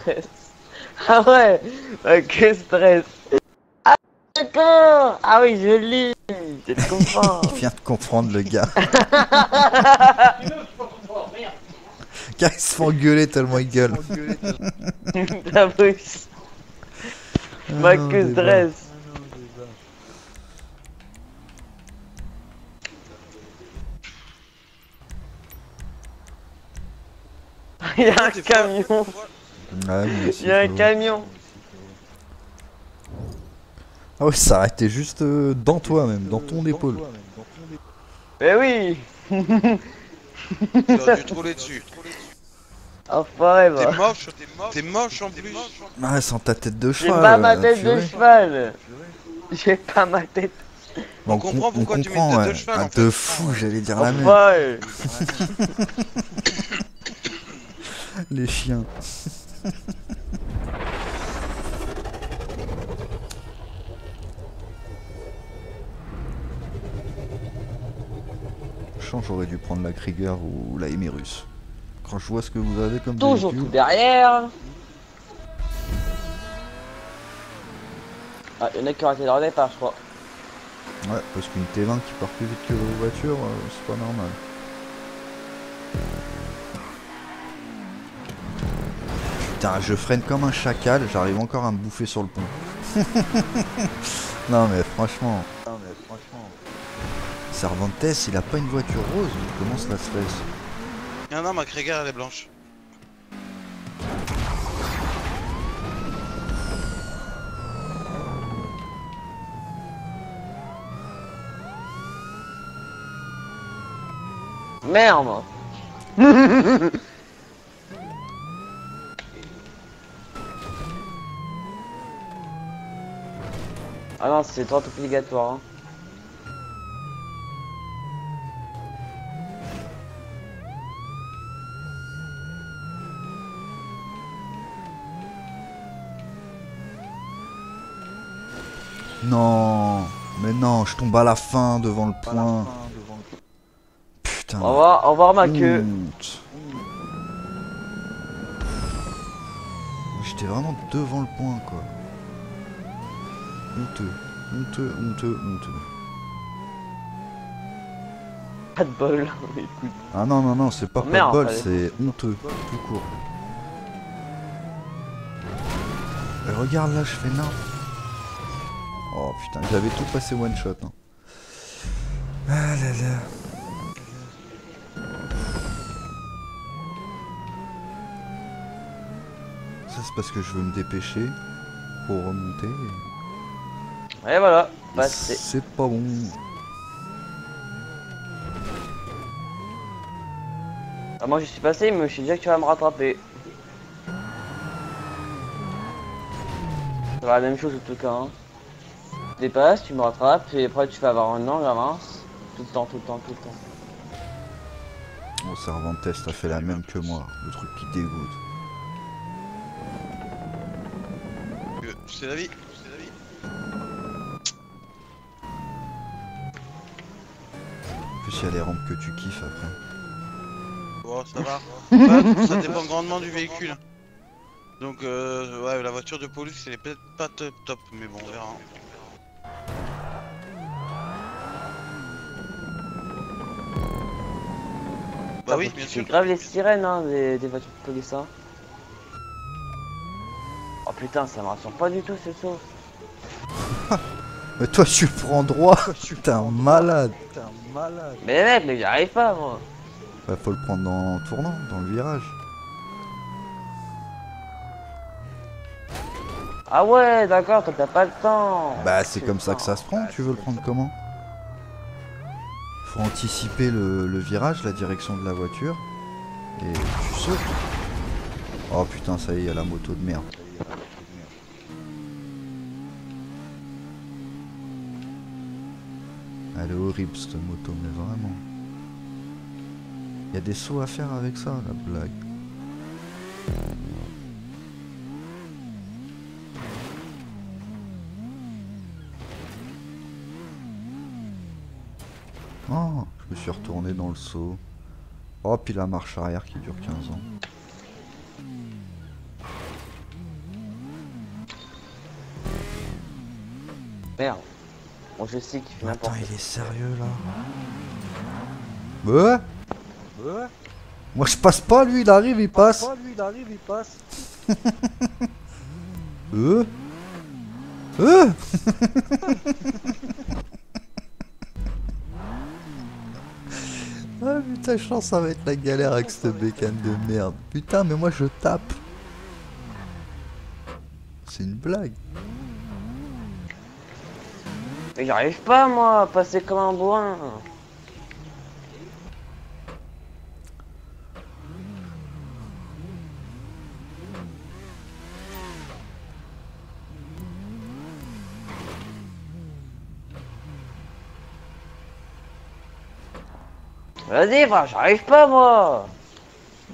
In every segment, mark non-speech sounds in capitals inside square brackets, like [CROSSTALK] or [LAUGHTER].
stress. [LAUGHS] Ah ouais, bah, que stress. Ah d'accord. Ah oui, je lis. Je te comprends. [LAUGHS] Il vient de comprendre le gars. [LAUGHS] Car il se fait engueuler tellement il gueule. La. Bah Ah que stress. Il y a un camion. Ouais, Il y a un camion. Ah ouais, ça arrêtait juste euh, dans toi même, dans ton épaule. Mais oui. T'aurais dû te rouler dessus. Enfoiré, T'es moche, t'es moche en plus. Ah, sans ta tête de J'ai cheval. pas ma euh, tête de cheval. J'ai pas ma tête. On comprend com- pourquoi tu mets une comprend, tête de cheval, Ah, de fou, j'allais dire la même. [LAUGHS] Les chiens. [LAUGHS] Je pense que j'aurais dû prendre la Krieger ou la Emerus. Quand je vois ce que vous avez comme Toujours véhicule, tout derrière. Ah, il y en a qui ont arrêté leur départ, je crois. Ouais, parce qu'une T20 qui part plus vite que vos voitures, euh, c'est pas normal. Putain, je freine comme un chacal, j'arrive encore à me bouffer sur le pont. [LAUGHS] non mais franchement. Non mais franchement. Cervantes, il a pas une voiture rose, comment cela se fait Non, non, ma Krieger elle est blanche. Merde. [LAUGHS] ah non, c'est trop obligatoire. Hein. Non, mais non, je tombe à la fin devant le point. Putain. Au revoir, au revoir ma queue. J'étais vraiment devant le point quoi. Honteux, honteux, honteux, honteux. Pas de bol. [LAUGHS] Écoute. Ah non, non, non, c'est pas Oh, pas de bol, c'est honteux, tout court. Et regarde là, je fais n'importe. Oh putain, j'avais tout passé one shot. Hein. Ah là là. Ça c'est parce que je veux me dépêcher pour remonter. et- Et voilà, passé. C'est pas bon. Ah, moi je suis passé, mais je suis déjà que tu vas me rattraper. Ça va la même chose en tout cas. Hein. Tu dépasses, tu me rattrapes, et après tu vas avoir un an, j'avance. Tout le temps, tout le temps, tout le temps. Bon, Cervantes, t'as fait la même que moi. Le truc qui dégoûte. Euh, C'est la vie, y a les rampes que tu kiffes après. Bon, ça va. Ouais, ça dépend grandement du véhicule. Donc, euh, ouais, la voiture de police, elle est peut-être pas top, top, mais bon, on verra. hein. Bah oui, bien C'est sûr. grave les sirènes hein, des, des voitures de police. Hein. Oh putain, ça me rassure pas du tout ce saut. Mais toi, tu prends droit. T'es un malade. Mais mec, mais j'y arrive pas moi. Bah, faut le prendre en tournant, dans le virage. Ah ouais, d'accord, toi t'as pas le temps. Bah, c'est comme ça que ça se prend. Tu veux le prendre comment? Faut anticiper le, le virage, la direction de la voiture. Et tu sautes. Oh putain, ça y est, il y a la moto de merde. Elle est horrible cette moto, mais vraiment. Il y a des sauts à faire avec ça, la blague. Oh, je me suis retourné dans le saut. Oh, puis la marche arrière qui dure 15 ans. Merde. Bon, je sais qu'il fait Attends, il est sérieux là Ouais Ouais. Moi je passe pas, lui il arrive, il passe. Pas lui, il arrive, il passe. Euh [LAUGHS] Euh [LAUGHS] Ah putain, je pense que ça va être la galère avec cette bécane de merde. Putain, mais moi je tape. C'est une blague. Mais j'arrive pas, moi, à passer comme un bourrin. Vas-y, j'arrive pas, moi.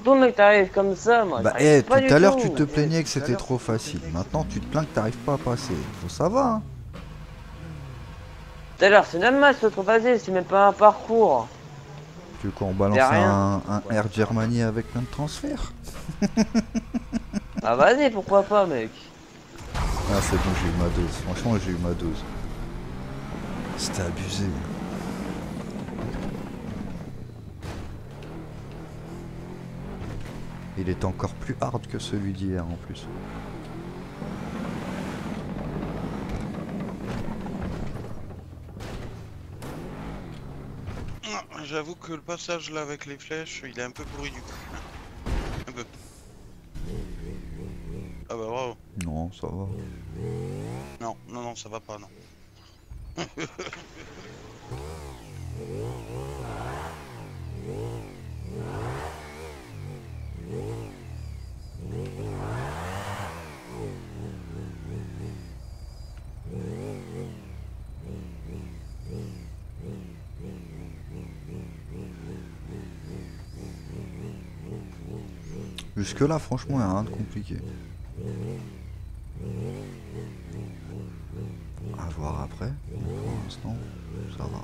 D'où mec t'arrives comme ça, moi? Bah, eh, tout à l'heure tu te plaignais que c'était trop facile. Maintenant tu te plains que t'arrives pas à passer. Faut ça va, hein. Tout à l'heure, c'est normal, c'est trop facile, c'est même pas un parcours. Tu veux qu'on balance un, un Air Germany avec plein de transferts [LAUGHS] Ah, vas-y, pourquoi pas, mec. Ah, c'est bon, j'ai eu ma dose. Franchement, j'ai eu ma dose. C'était abusé. Il est encore plus hard que celui d'hier en plus. J'avoue que le passage là avec les flèches, il est un peu pourri du coup. Un peu. Ah bah bravo. Non, ça va. Non, non, non, ça va pas, non. [LAUGHS] Jusque là, franchement, il n'y a rien de compliqué. À voir après. Pour l'instant, ça va.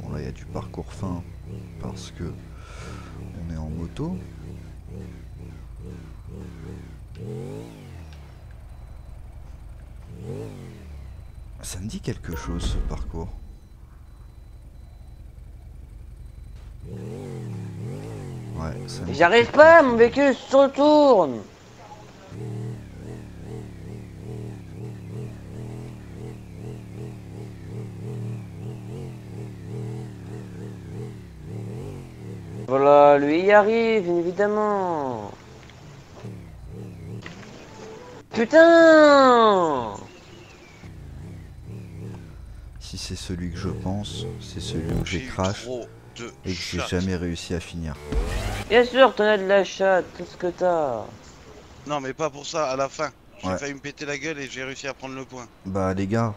Bon là, il y a du parcours fin parce que on est en moto. Ça me dit quelque chose ce parcours. J'arrive quelque pas, mon véhicule se retourne. Voilà, lui y arrive, évidemment. Putain Si c'est celui que je pense, c'est celui où j'ai crash et que j'ai jamais réussi à finir. Bien sûr, t'en as de la chatte, tout ce que t'as. Non, mais pas pour ça, à la fin. J'ai Ouais. failli me péter la gueule et j'ai réussi à prendre le point. Bah les gars,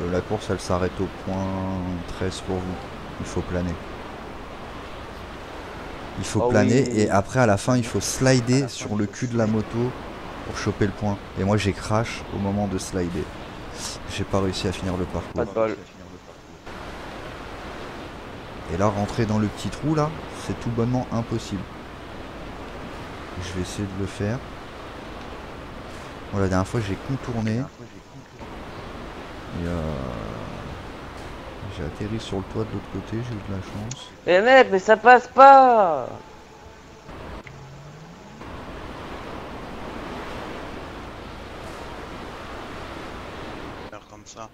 euh, la course elle s'arrête au point 13 pour vous. Il faut planer. Il faut Oh planer oui. et après à la fin il faut slider sur le cul de la moto pour choper le point. Et moi j'ai crash au moment de slider. J'ai pas réussi à finir le parcours. Pas de bol. Et là rentrer dans le petit trou là, c'est tout bonnement impossible. Je vais essayer de le faire. Bon, la dernière fois j'ai contourné. Et euh, j'ai atterri sur le toit de l'autre côté, j'ai eu de la chance. Mais mec, mais ça passe pas Faire comme ça.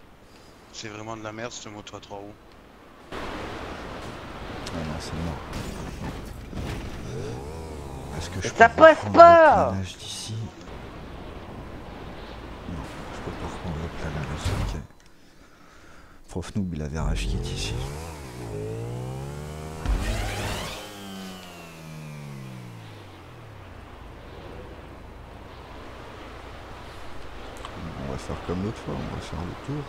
C'est vraiment de la merde ce moto à trois roues. Ah c'est mort. Est-ce que je Mais peux ça passe pas d'ici Non, je peux pas reprendre le planage, ok. Prof Noob, il avait rage qui est ici. On va faire comme l'autre fois, on va faire le tour.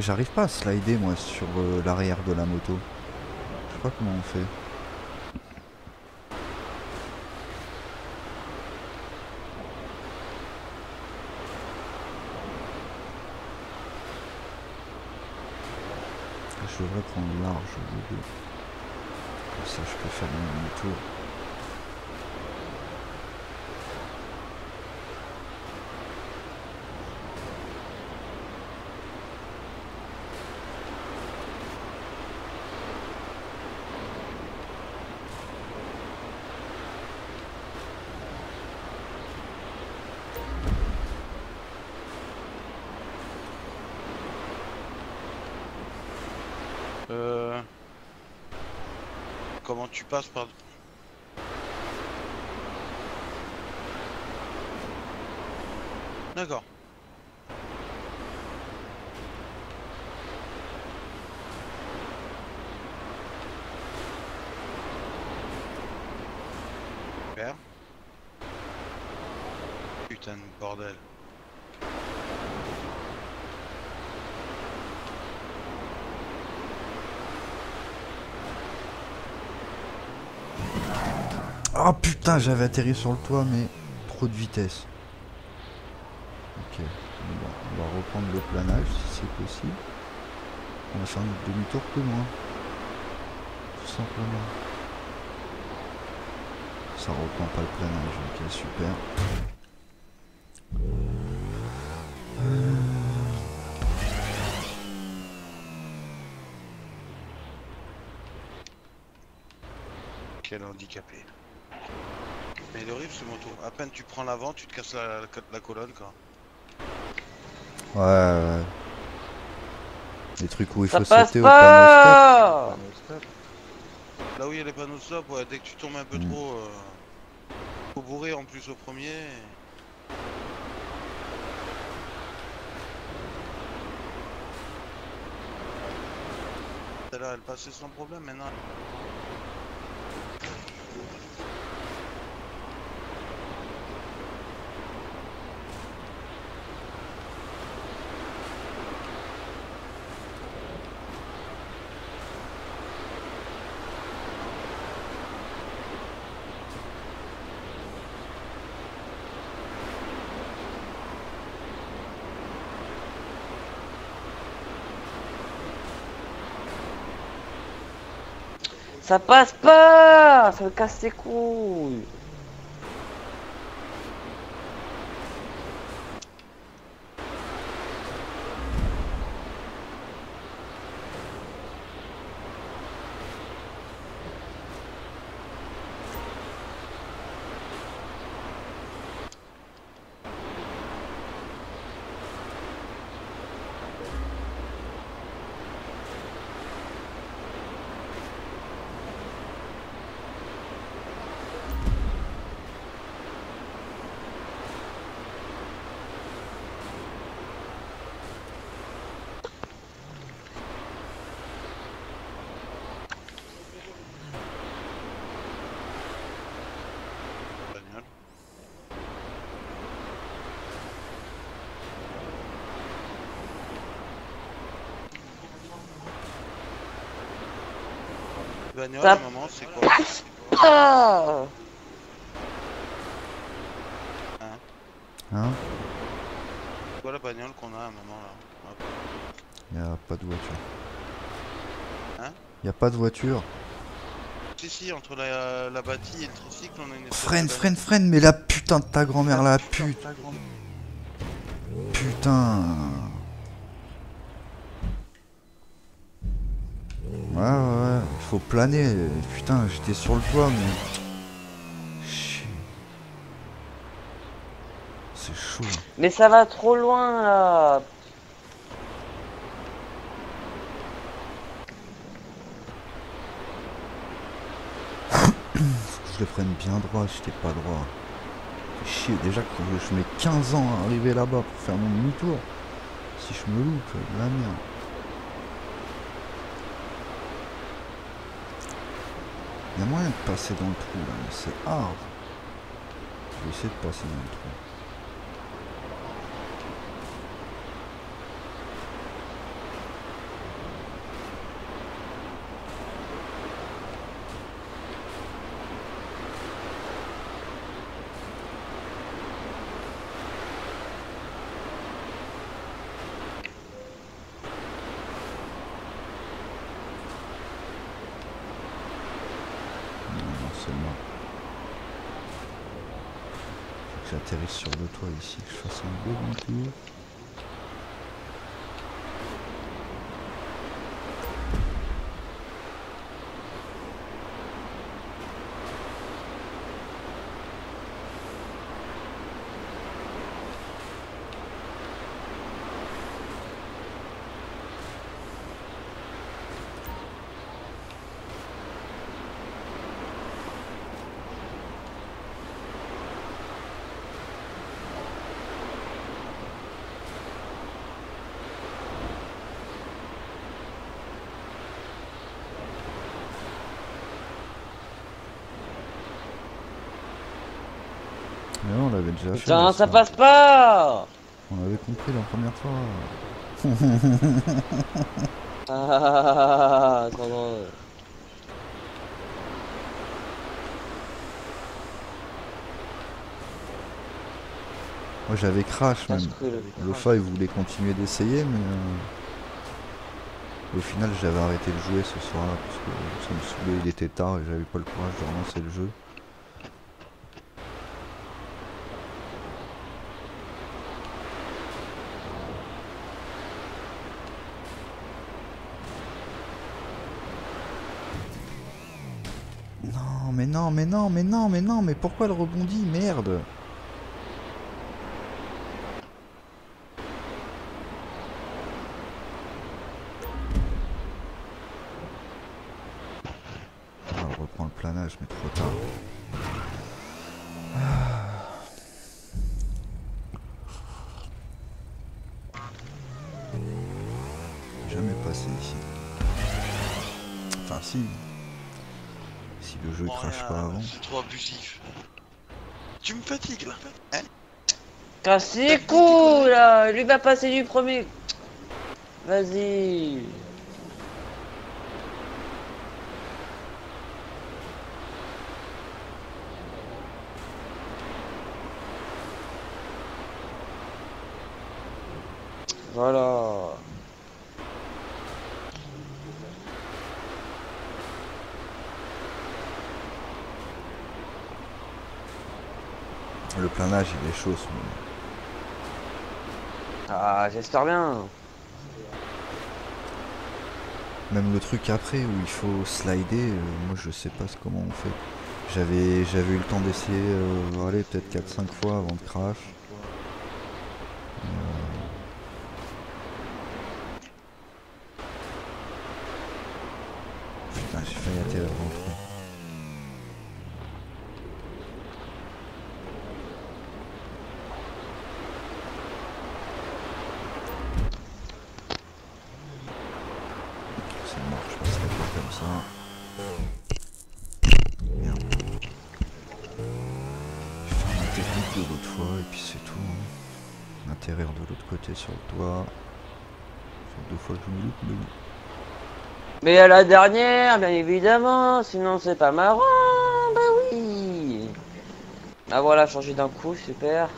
J'arrive pas à slider moi sur euh, l'arrière de la moto. Je sais pas comment on fait. Je devrais prendre large au lieu de... Comme ça je peux faire mon tour. Tu passes par... D'accord. Super. Putain de bordel. Oh putain, j'avais atterri sur le toit, mais trop de vitesse. Ok, on va reprendre le planage si c'est possible. On va faire notre demi-tour plus loin. Tout simplement. Ça reprend pas le planage, ok, super. Quel handicapé. Mais le riff, ce moto. À peine tu prends l'avant, tu te casses la, la, la colonne, quoi. Ouais, ouais. Les trucs où il Ça faut passe sauter au panneau stop. Là où il y a les panneaux stop, ouais, dès que tu tombes un peu Mm. trop, euh, faut bourrer en plus au premier. Celle-là, elle passait sans problème, maintenant. Ça passe pas Ça me casse les couilles Bagnole. Bagnole, à un moment, c'est quoi Ah Hein C'est quoi la bagnole qu'on a à un moment là Hop. Y a pas de voiture. Hein Y a pas de voiture. Si, si, entre la, la bâtie et le tricycle, on a une espèce Freine, freine, freine, mais la putain de ta grand-mère, la pute. Putain. Ouais, ouais, ouais, il faut planer. Putain, j'étais sur le toit, mais. C'est chaud. Mais ça va trop loin là Je le prenne bien droit, j'étais pas droit. Chier, déjà que je mets 15 ans à arriver là-bas pour faire mon demi-tour. Si je me loupe, la merde. Il y a moyen de passer dans le trou là, mais c'est hard. Je vais essayer de passer dans le trou. seulement. Faut que j'atterrisse sur le toit ici, que je fasse un bon tour. Déjà fait. Putain, ça passe pas On avait compris la première fois. Ah. Moi j'avais crash même. Parce que... Le fa il voulait continuer d'essayer mais euh, au final j'avais arrêté de jouer ce soir là parce que ça me saoulait, il était tard et j'avais pas le courage de relancer le jeu. Non mais non mais non mais non mais non mais pourquoi elle rebondit? Merde Ah, on reprend le planage, mais trop tard. Ah. Jamais passé ici. Enfin si. Si le jeu Oh, crache rien, pas avant. C'est trop abusif. Tu me fatigues là. Hein Casse les couilles là Lui va passer du premier. Vas-y. Voilà. Le planage il est chaud ce moment. Ah, j'espère bien. Même le truc après où il faut slider, euh, moi je sais pas comment on fait. J'avais j'avais eu le temps d'essayer, euh, peut-être 4-5 fois avant de crash. Euh, Putain, j'ai failli atterrir dans le trou. C'est mort, je passerai pas comme ça. Merde. Je vais faire ma technique de l'autre fois et puis c'est tout. hein. Atterrir de l'autre côté sur le toit. Ça fait deux fois que je me loupe, mais bon. Mais à la dernière, bien évidemment, sinon c'est pas marrant. Bah oui. Ah voilà, changer d'un coup, super.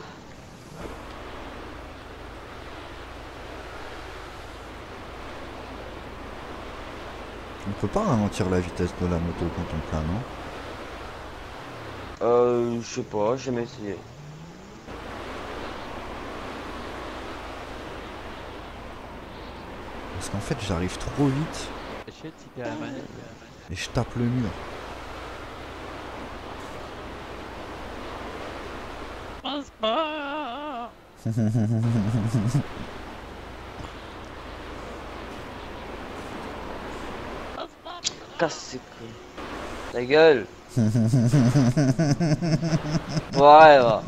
On peut pas ralentir la vitesse de la moto quand on plane, non? Euh, je sais pas, j'ai jamais essayé. Parce qu'en fait j'arrive trop vite et je tape le mur. [LAUGHS] Casse ses couilles. Ta gueule. [LAUGHS] ouais, va.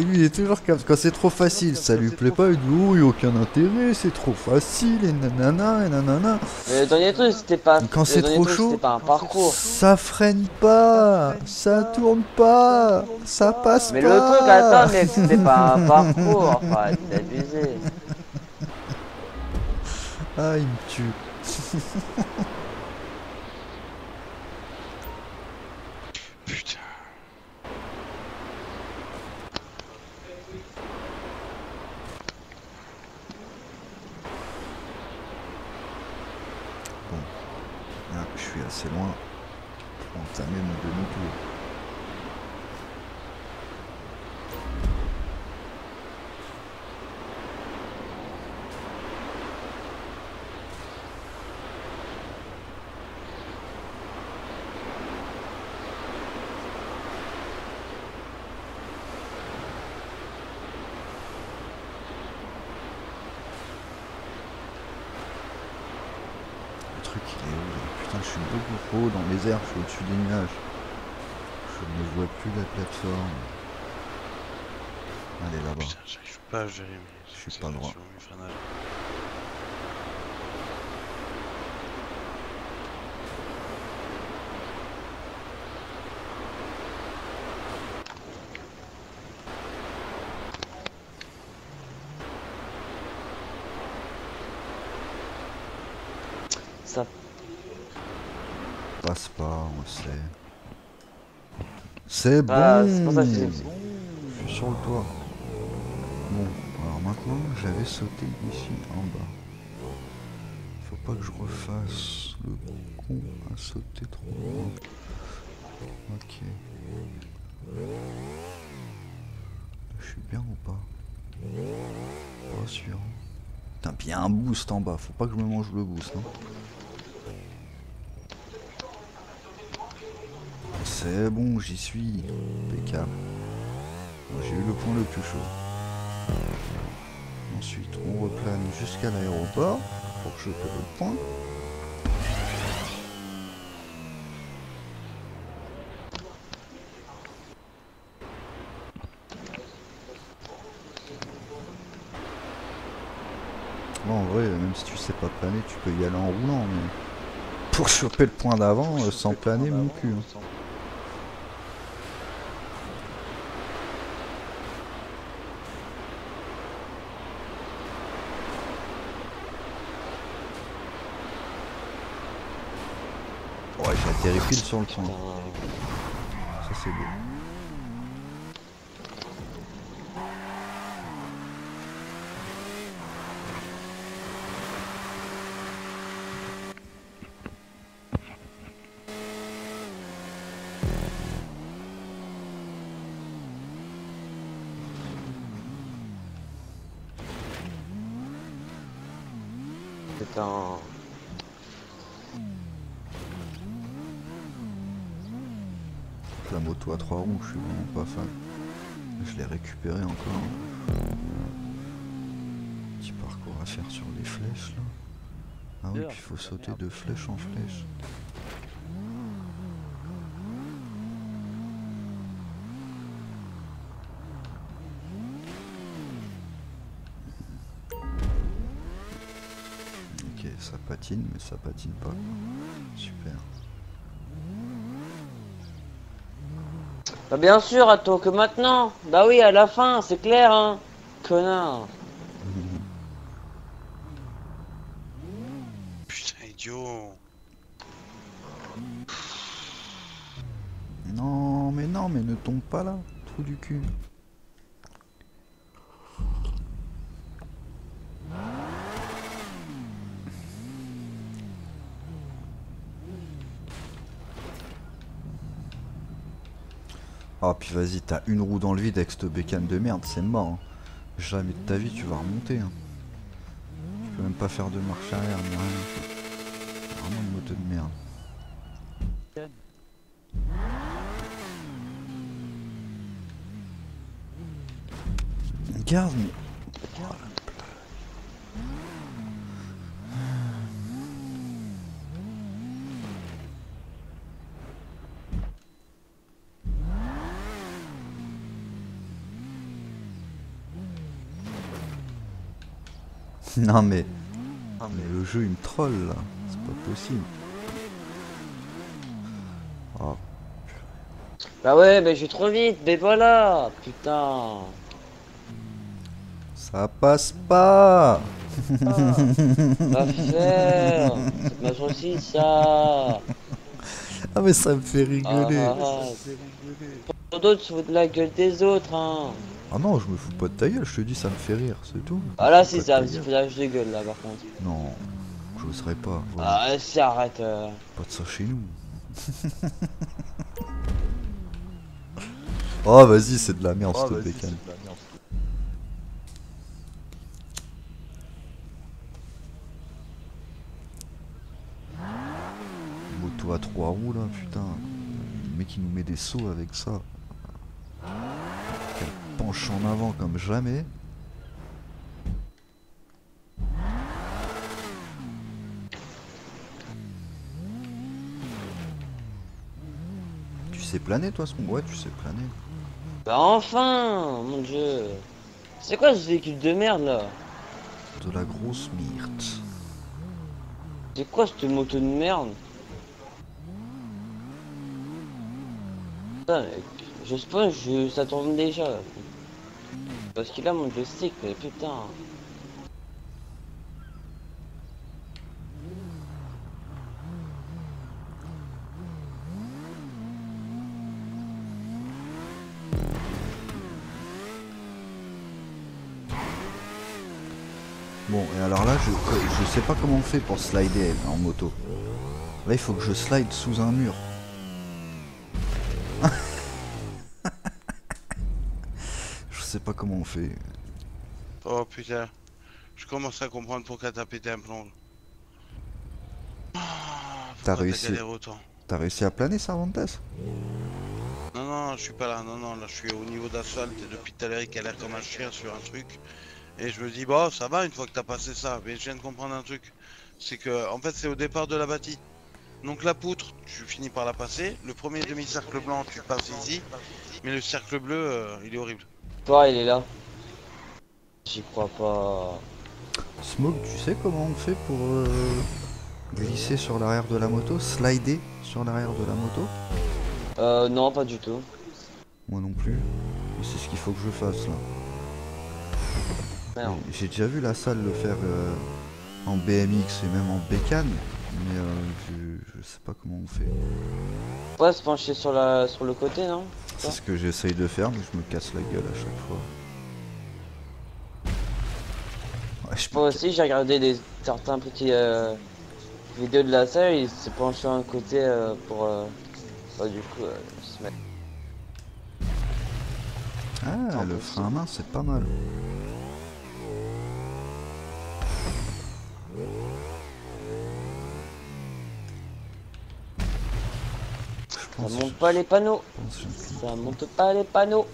Et lui il est toujours comme quand c'est trop facile, ça lui plaît pas, il dit oh y a aucun intérêt, c'est trop facile et nanana et nanana. Mais le dernier truc, c'était pas. Quand c'est trop truc, chaud, pas un parcours. Ça freine pas, ça tourne pas, ça passe Mais pas. le truc, attends, mec, c'était pas un parcours. Enfin, c'est abusé. Ah il me tue. [LAUGHS] Putain. C'est loin. Faut entamer mon demi-tour. Le truc il est où là Putain je suis beaucoup je suis au-dessus des nuages. Je ne vois plus la plateforme. Allez là-bas. Putain, j'arrive pas à gérer mes Je suis pas droit. accélérations, mes freinages. Ça. Passe pas, on le sait. C'est bon Ah, c'est pour ça que je- Je suis sur le toit. Bon, alors maintenant j'avais sauté ici en bas. Faut pas que je refasse le con à sauter trop loin. Ok. Je suis bien ou pas? Pas sûr. Putain, puis il y a un boost en bas, faut pas que je me mange le boost. Hein. C'est bon, j'y suis. Impeccable. J'ai eu le point le plus chaud. Ensuite, on replane jusqu'à l'aéroport pour choper le point. Bon, en vrai, même si tu sais pas planer, tu peux y aller en roulant, mais pour choper le point d'avant, euh, sans planer, mon cul. hein. Atterri pile sur le point. Ça, c'est beau. C'est un. Moto à trois roues, je suis vraiment pas fan. Je l'ai récupéré encore. Petit parcours à faire sur les flèches là. Ah oui, puis il faut sauter de flèche en flèche. Ok, ça patine, mais ça patine pas. Super. Bah bien sûr, Atto, que maintenant. Bah oui, à la fin, c'est clair, hein. Connard. Putain, idiot. Non, mais non, mais ne tombe pas là, trou du cul. Ah, puis vas-y, t'as une roue dans le vide avec cette bécane de merde, c'est mort. hein. Jamais de ta vie tu vas remonter. hein. Tu peux même pas faire de marche arrière, ni rien. Vraiment une moto de merde. Regarde, mais... [LAUGHS] Non mais... Mais le jeu il me troll là, c'est pas possible. Oh, Bah ouais, mais je vais trop vite, mais voilà. Putain. ça passe pas Va faire. C'est ma saucisse, ça. Ah mais ça me fait rigoler Ah, ah, ah. Pour d'autres de la gueule des autres, hein. Ah non, je me fous pas de ta gueule, je te dis ça me fait rire, c'est tout. Ah là, si, me ta gueule. foutage de gueule, là, par contre. Non, J'oserais pas. Voilà. Ah, si, arrête. euh. Pas de ça chez nous. [LAUGHS] oh, vas-y, c'est de la merde, Oh, cette bécane. c'est. Moto à trois roues là, putain. Le mec il nous met des sauts avec ça. Penche en avant comme jamais. Tu sais planer toi, son Ouais, tu sais planer. Bah, enfin, mon dieu. C'est quoi ce véhicule de merde là? De la grosse myrte. C'est quoi cette moto de merde? Putain, je spawn, je... ça tourne déjà. Parce qu'il a mon joystick, mais putain. Bon, et alors là, je, je sais pas comment on fait pour slider en moto. Là, il faut que je slide sous un mur. je sais pas comment on fait. Oh putain. Je commence à comprendre pourquoi t'as pété un plomb. Ah, T'as réussi. T'as réussi à planer, Cervantes Non, non, je suis pas là. Non, non, là, je suis au niveau d'asphalte et depuis tout à l'heure, il galère comme un chien sur un truc. Et je me dis, bon, ça va une fois que t'as passé ça. Mais je viens de comprendre un truc. C'est que, en fait, c'est au départ de la bâtie. Donc la poutre, tu finis par la passer. Le premier demi-cercle blanc, tu passes ici. Mais le cercle bleu, euh, il est horrible. Toi, il est là. J'y crois pas. Smoke, tu sais comment on fait pour euh, glisser sur l'arrière de la moto Slider sur l'arrière de la moto? Euh, non, pas du tout. Moi non plus. Mais C'est ce qu'il faut que je fasse là. J'ai déjà vu la salle le faire euh, en BMX et même en bécane. Mais euh, je, je sais pas comment on fait. Ouais, se pencher sur la sur le côté, non? C'est ce que j'essaye de faire, mais je me casse la gueule à chaque fois. Ouais, je Moi aussi, j'ai regardé des certains petits euh, vidéos de la salle, il s'est penché un côté euh, pour euh, bah, du coup euh, se mettre. Ah, le frein à main, c'est pas mal. Ça monte pas les panneaux. Ça monte pas les panneaux.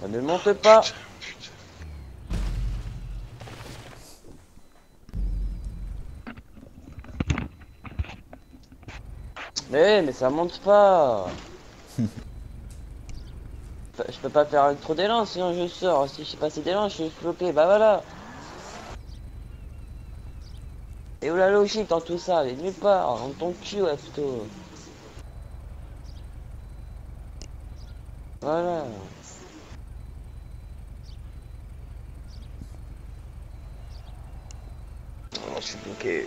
Ça ne monte pas. Mais, mais ça monte pas. [LAUGHS] Je peux pas faire trop d'élan sinon je sors. Si je sais pas assez d'élan, je suis bloqué. Bah voilà. Et où la logique dans tout ça Elle est nulle part. Dans ton cul, ouais, plutôt. Voilà. Oh, je suis bloqué.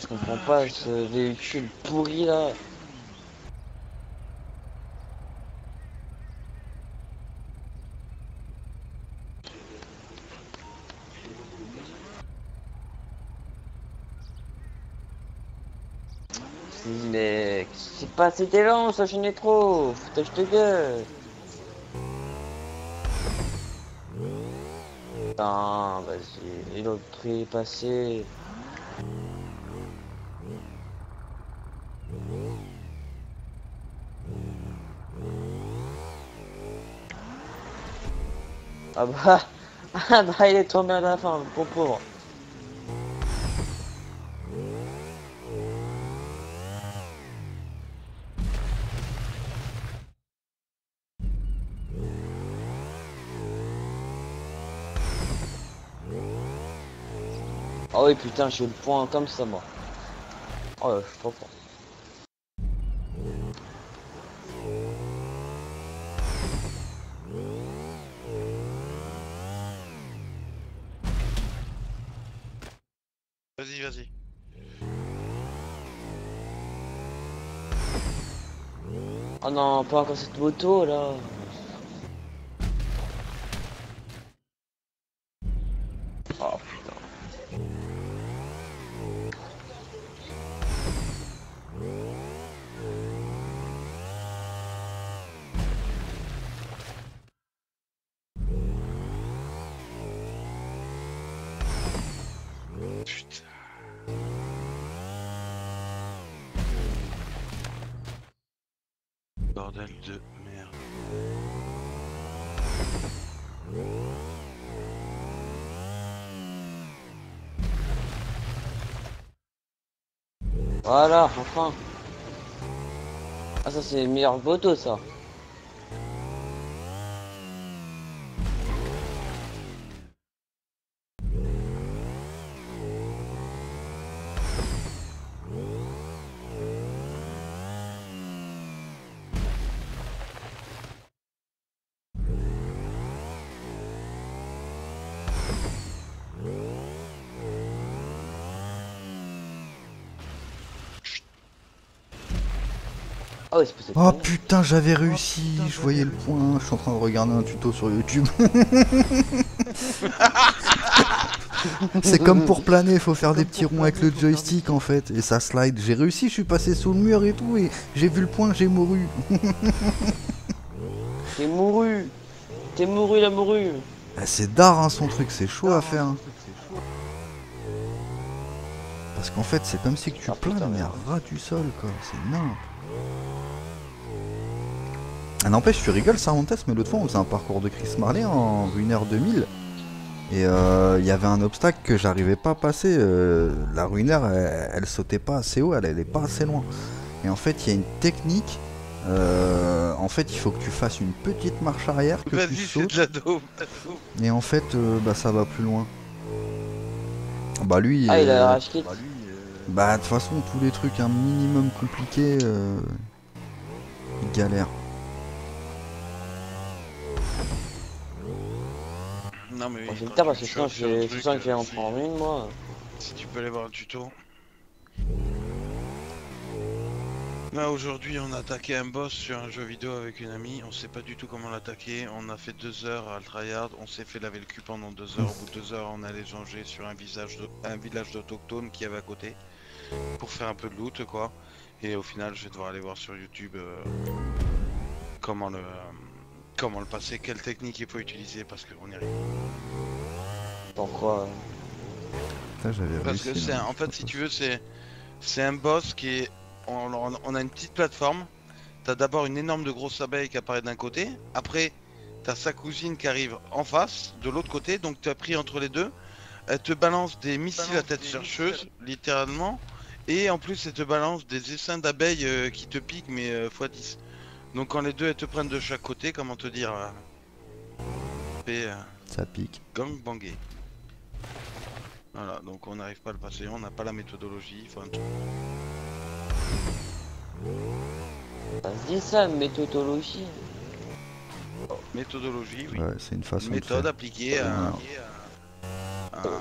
Je comprends pas ce véhicule pourri là. Mais c'est pas assez d'élan, ça j'en ai trop. Foutage de gueule. Putain, vas-y. L'autre est passé. Ah bah, [LAUGHS] ah bah il est tombé à la fin, le pauvre. Ah oui putain, j'ai le point comme ça moi. Oh je suis trop fort. Vas-y, vas-y. Oh non, pas encore cette moto là. Voilà, enfin. Ah ça c'est une meilleure moto ça. Ah. Oh putain, j'avais réussi, je voyais le point, je suis en train de regarder un tuto sur YouTube. [LAUGHS] C'est comme pour planer, faut faire des petits ronds avec le joystick en fait, et ça slide. J'ai réussi, je suis passé sous le mur et tout, et j'ai vu le point, j'ai mouru. [LAUGHS] T'es mouru. T'es mouru la mouru. Ah, c'est d'art hein, son truc, c'est chaud à faire. hein. Parce qu'en fait, c'est comme si tu Ah, planes, mais ras du sol quoi, c'est nimp. Ah, n'empêche, tu rigoles, ça mais l'autre fois on faisait un parcours de Chris Marley en 1h 2000. Et euh, il y avait un obstacle que j'arrivais pas à passer. euh, la ruinaire, elle, elle sautait pas assez haut, elle allait pas assez loin. Et en fait, il y a une technique. euh, en fait, il faut que tu fasses une petite marche arrière, que tu Vas-y, c'est sautes. de la. Et en fait, euh, bah ça va plus loin. Bah lui, Ah il euh, a kit. bah de toute façon tous les trucs un minimum compliqués, euh, il galère. Non mais Bon, oui, le tu parce que sinon le je je truc, sens que je vais euh, en si- prendre une moi. Si tu peux aller voir un tuto. Là aujourd'hui on a attaqué un boss sur un jeu vidéo avec une amie, on sait pas du tout comment l'attaquer, on a fait deux heures à le tryhard, on s'est fait laver le cul pendant deux heures, au bout de deux heures on allait changer sur un, visage de- un village d'autochtones qui avait à côté pour faire un peu de loot quoi. Et au final je vais devoir aller voir sur YouTube euh, comment le comment le passer, quelle technique il faut utiliser? Parce qu'on y arrive. Pourquoi? J'avais Parce que c'est là. un- en fait si tu veux c'est c'est un boss qui est on, on- on a une petite plateforme. T'as d'abord une énorme de grosse abeille qui apparaît d'un côté. Après t'as sa cousine qui arrive en face de l'autre côté. Donc tu as pris entre les deux. Elle te balance des missiles à tête chercheuse littéralement. Et en plus elle te balance des essaims d'abeilles euh, qui te piquent mais euh, x10. Donc quand les deux elles te prennent de chaque côté, comment te dire euh, et, euh, Ça pique. gang bangé. Voilà, donc on n'arrive pas à le passer, on n'a pas la méthodologie, il faut un truc. Ça se dit ça, méthodologie. Méthodologie, oui. Ouais, c'est une façon Méthode de faire. appliquée à, à-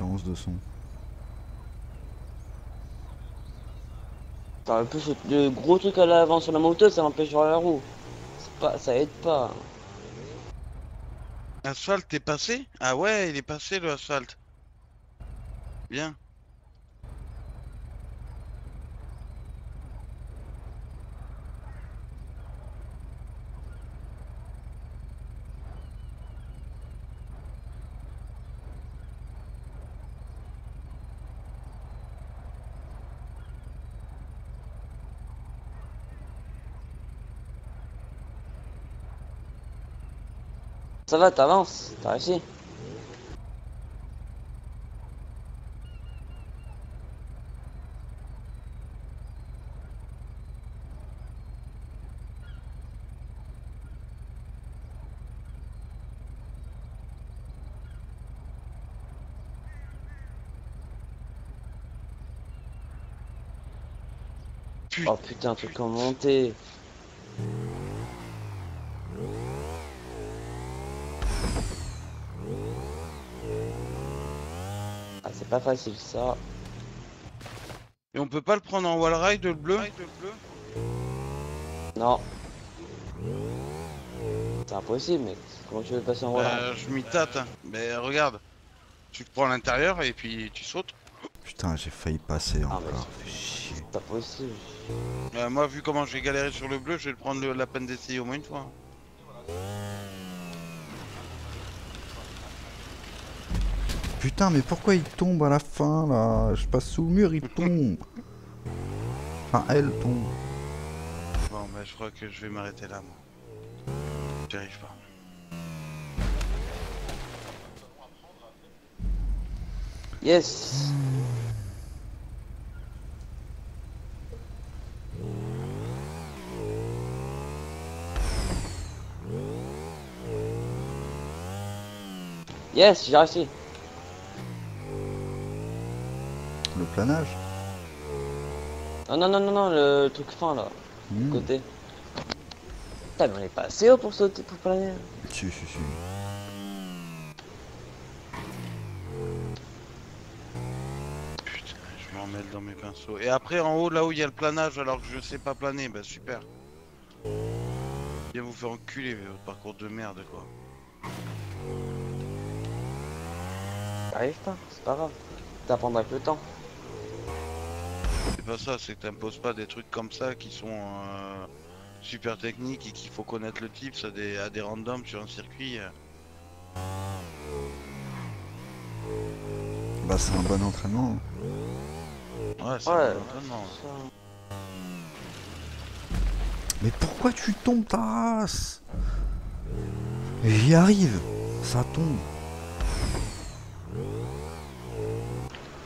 différence de son. T'as un peu ce le gros truc à l'avant sur la moto, ça voir la roue. C'est pas, ça aide pas. Asphalte, t'es passé? Ah ouais, il est passé le asphalte. Bien. Ça va, t'avances, t'as réussi. Oh putain, truc en montée. Ah, c'est pas facile ça. Et on peut pas le prendre en wall ride le bleu Non. C'est impossible, mec. Comment tu veux passer en voilà Bah, Je m'y tâte. hein. Mais regarde, tu te prends à l'intérieur et puis tu sautes. Putain, j'ai failli passer Ah, encore. C'est pas possible. Euh, moi, vu comment j'ai galéré sur le bleu, je vais le prendre le- la peine d'essayer au moins une fois. Putain, mais pourquoi il tombe à la fin là? Je passe sous le mur, il tombe. Enfin, elle tombe. Bon, bah, je crois que je vais m'arrêter là, moi. J'y arrive pas. Yes Yes, j'ai réussi. Le planage. Non, non, non, non, non, le truc fin là, Hmm. côté. Putain, mais on est pas assez haut pour sauter, pour planer. Si, si, si. Putain, je m'en mêle dans mes pinceaux. Et après, en haut, là où il y a le planage, alors que je sais pas planer, bah super. Viens vous faire enculer, votre parcours de merde, quoi. Arrive pas, c'est pas grave. T'apprendras avec le temps. C'est pas ça, c'est que t'imposes pas des trucs comme ça qui sont euh, super techniques et qu'il faut connaître le type à des, à des randoms sur un circuit. euh. Bah, c'est un bon entraînement. Ouais, c'est Ouais. un bon entraînement. Ça. Mais pourquoi tu tombes, ta race? J'y arrive. Ça tombe.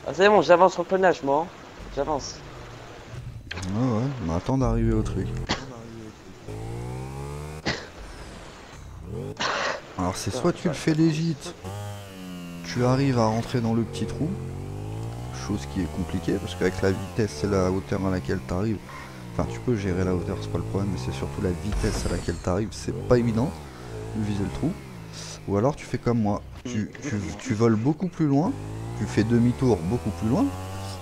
Ah, c'est bon, j'avance planage, moi. hein. J'avance. Ouais, ouais. Mais attends d'arriver au truc. Alors, c'est soit tu le fais légit, tu arrives à rentrer dans le petit trou, chose qui est compliquée parce qu'avec la vitesse et la hauteur à laquelle tu arrives, enfin tu peux gérer la hauteur, c'est pas le problème, mais c'est surtout la vitesse à laquelle tu arrives, c'est pas évident de viser le trou. Ou alors tu fais comme moi, tu, tu, tu voles beaucoup plus loin, tu fais demi-tour beaucoup plus loin,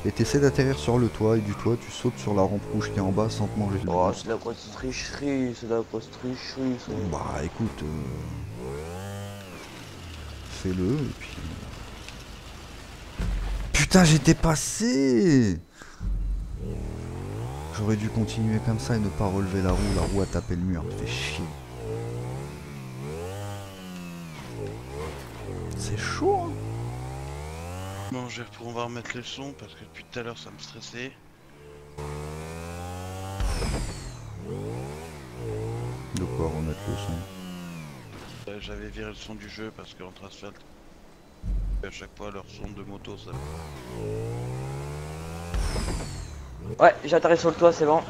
et tu essaies d'atterrir sur le toit, et du toit tu sautes sur la rampe rouge qui est en bas sans te manger Oh, c'est de la grosse tricherie, c'est la grosse tricherie. ça. Bah écoute, euh, fais-le et puis. Putain, j'étais passé J'aurais dû continuer comme ça et ne pas relever la roue. La roue a tapé le mur, fait chier. C'est chaud, hein Bon, je vais on va remettre le son parce que depuis tout à l'heure ça me stressait. De quoi remettre le son? Euh, J'avais viré le son du jeu parce qu'entre asphalte, à chaque fois leur son de moto ça. Ouais, j'ai atterri sur le toit, c'est bon.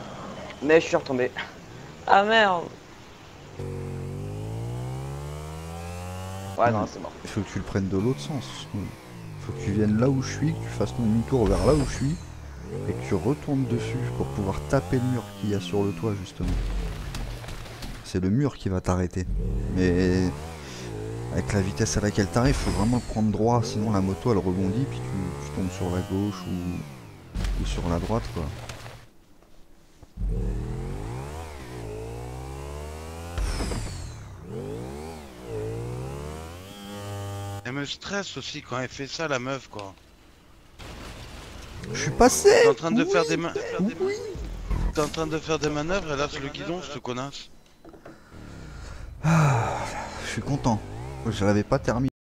Mais je suis retombé. Ah merde Ouais, non, Non. c'est bon. Il faut que tu le prennes de l'autre sens. Faut que tu viennes là où je suis, que tu fasses ton demi-tour vers là où je suis, et que tu retournes dessus pour pouvoir taper le mur qu'il y a sur le toit justement. C'est le mur qui va t'arrêter. Mais avec la vitesse à laquelle t'arrives, faut vraiment le prendre droit, sinon la moto elle rebondit puis tu, tu tombes sur la gauche ou, ou sur la droite quoi. Elle me stresse aussi quand elle fait ça la meuf quoi. Je suis passé T'es en train de Oui, faire des mains. oui. T'es en train de faire des manœuvres et là sur le guidon, je te connasse. Je suis content. Je l'avais pas terminé.